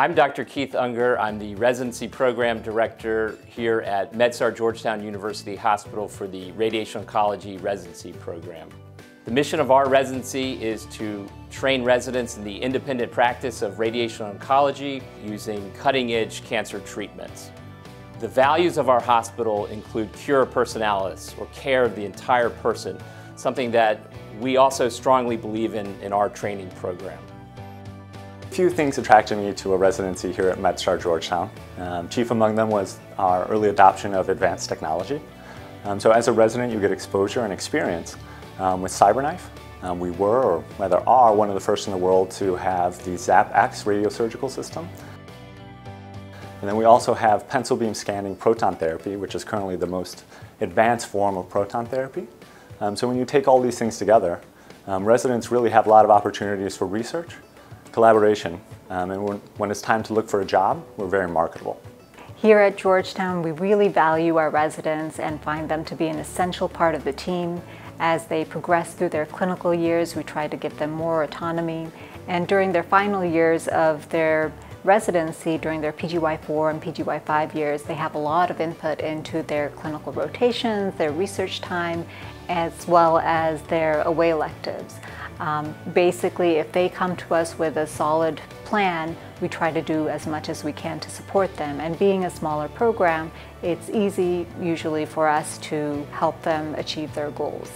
I'm Dr. Keith Unger. I'm the Residency Program Director here at MedStar Georgetown University Hospital for the Radiation Oncology Residency Program. The mission of our residency is to train residents in the independent practice of radiation oncology using cutting-edge cancer treatments. The values of our hospital include cura personalis, or care of the entire person, something that we also strongly believe in in our training program. Few things attracted me to a residency here at MedStar Georgetown. Um, chief among them was our early adoption of advanced technology. Um, so as a resident, you get exposure and experience um, with CyberKnife. Um, we were, or rather are, one of the first in the world to have the ZapX radiosurgical system. And then we also have pencil beam scanning proton therapy, which is currently the most advanced form of proton therapy. Um, so when you take all these things together, um, residents really have a lot of opportunities for research, collaboration, um, and when, when it's time to look for a job, we're very marketable. Here at Georgetown, we really value our residents and find them to be an essential part of the team. As they progress through their clinical years, we try to give them more autonomy. And during their final years of their residency, during their PGY4 and PGY5 years, they have a lot of input into their clinical rotations, their research time, as well as their away electives. Um, basically, if they come to us with a solid plan, we try to do as much as we can to support them. And being a smaller program, it's easy usually for us to help them achieve their goals.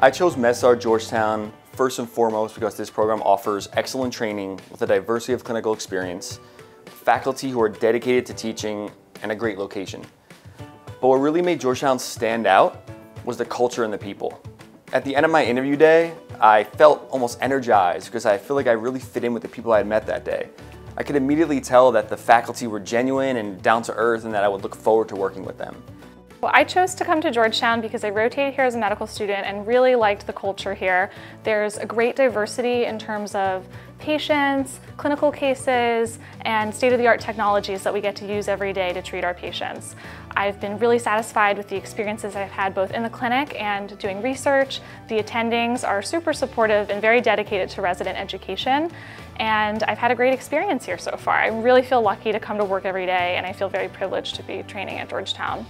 I chose MedStar Georgetown first and foremost because this program offers excellent training with a diversity of clinical experience, faculty who are dedicated to teaching, and a great location. But what really made Georgetown stand out was the culture and the people. At the end of my interview day, I felt almost energized because I feel like I really fit in with the people I had met that day. I could immediately tell that the faculty were genuine and down to earth and that I would look forward to working with them. Well, I chose to come to Georgetown because I rotated here as a medical student and really liked the culture here. There's a great diversity in terms of patients, clinical cases, and state-of-the-art technologies that we get to use every day to treat our patients. I've been really satisfied with the experiences I've had both in the clinic and doing research. The attendings are super supportive and very dedicated to resident education. And I've had a great experience here so far. I really feel lucky to come to work every day and I feel very privileged to be training at Georgetown.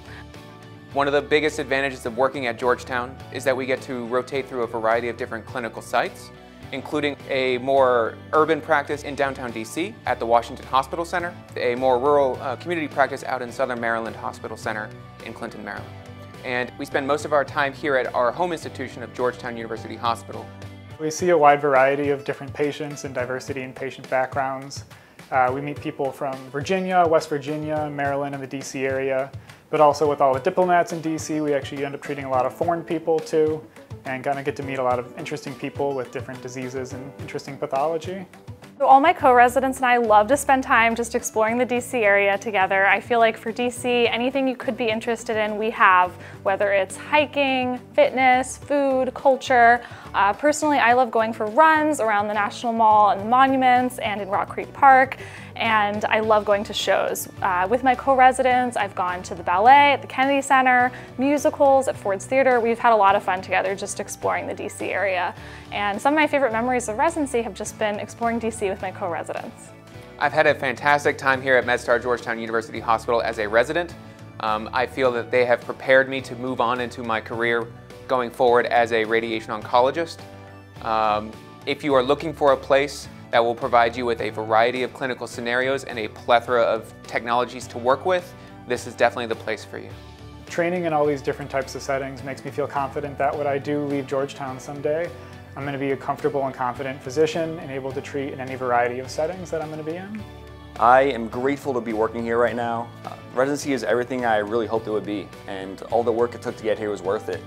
One of the biggest advantages of working at Georgetown is that we get to rotate through a variety of different clinical sites, including a more urban practice in downtown DC at the Washington Hospital Center, a more rural uh, community practice out in Southern Maryland Hospital Center in Clinton, Maryland. And we spend most of our time here at our home institution of Georgetown University Hospital. We see a wide variety of different patients and diversity in patient backgrounds. Uh, we meet people from Virginia, West Virginia, Maryland, and the DC area, but also with all the diplomats in DC, we actually end up treating a lot of foreign people too, and kind of get to meet a lot of interesting people with different diseases and interesting pathology. So all my co-residents and I love to spend time just exploring the DC area together. I feel like for DC, anything you could be interested in, we have, whether it's hiking, fitness, food, culture. Uh, personally, I love going for runs around the National Mall and the monuments and in Rock Creek Park and I love going to shows. Uh, with my co-residents, I've gone to the ballet at the Kennedy Center, musicals at Ford's Theater. We've had a lot of fun together just exploring the DC area. And some of my favorite memories of residency have just been exploring DC with my co-residents. I've had a fantastic time here at MedStar Georgetown University Hospital as a resident. Um, I feel that they have prepared me to move on into my career going forward as a radiation oncologist. Um, if you are looking for a place that will provide you with a variety of clinical scenarios and a plethora of technologies to work with, this is definitely the place for you. Training in all these different types of settings makes me feel confident that when I do leave Georgetown someday, I'm going to be a comfortable and confident physician and able to treat in any variety of settings that I'm going to be in. I am grateful to be working here right now. Uh, residency is everything I really hoped it would be, and all the work it took to get here was worth it.